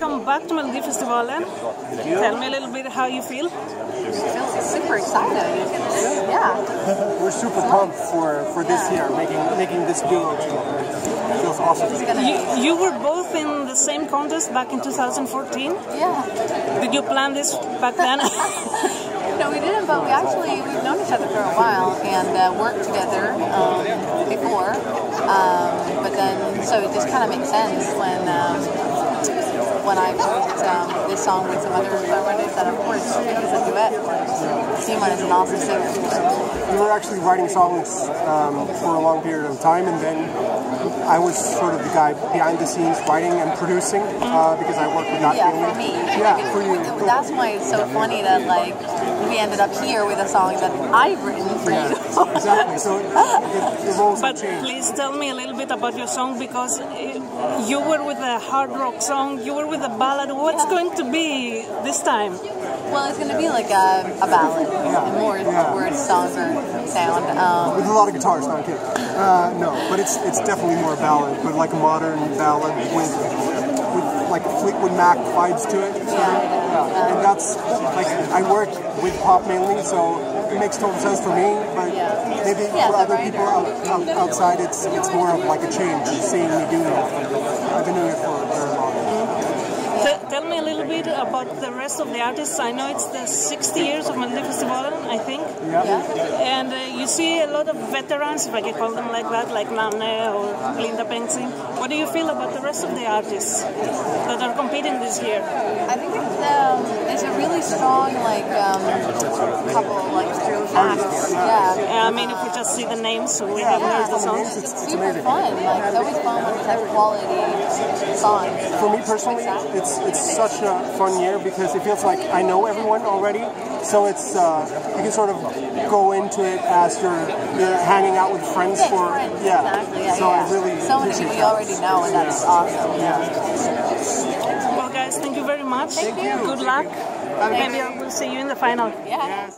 welcome back to Melodifestivalen. Tell me a little bit how you feel. feel super excited. Yeah. We're super pumped for, for this year, making making this duo together. It feels awesome. You, you were both in the same contest back in 2014. Yeah. Did you plan this back then? No, we didn't, but we actually we've known each other for a while and uh, worked together um, before. Um, but then, so it just kind of makes sense when um, when I wrote um, this song with some other songwriters that, of course, it's a duet. Simon is an awesome singer. We were actually writing songs um, for a long period of time, and then I was sort of the guy behind the scenes writing and producing uh, because I work with that Yeah, family. for me. Yeah, Like, for you. That's why it's so funny that like we ended up here with a song that I've written for Yeah, you. exactly. So the, the roles but changed. please tell me a little bit about your song because uh, you were with a hard rock song, you were with a ballad. What's Yeah. going to be this time? Well, it's going to be like a, a ballad, Yeah. more Yeah. word songbird sound. Um, With a lot of guitars, not kidding. Uh, no, but it's it's definitely more ballad, but like a modern ballad with with like Fleetwood Mac vibes to it. So, yeah. And that's like I work with pop mainly, so it makes total sense for me. But Yeah. maybe Yeah, for other writer. people out, out, outside, it's it's more of like a change seeing me doing it. I've been doing it for. T- tell me a little bit about the rest of the artists. I know it's the 60 years of Melodifestivalen, I think. Yeah. yeah. And uh, you see a lot of veterans, if I can call them like that, like Nanne or Linda Bengtzing. What do you feel about the rest of the artists that are competing this year? I think it's, um, it's a really strong like um, couple like acts. Yeah. I mean, if we just see the names, so we Yeah, have heard Yeah, the the songs. it's, it's- it's super amazing. fun. Like it's always fun when it's like quality songs. For me personally, it's it's such a fun year because it feels like I know everyone already. So it's uh, you can sort of go into it as you're you're hanging out with friends Yeah, for friends, yeah. exactly. Yeah, so yeah. I really so many appreciate people you that. already know, and that's awesome. Yeah. Well, guys, thank you very much. Thank you. Good luck. Maybe I will see you in the final. Yeah.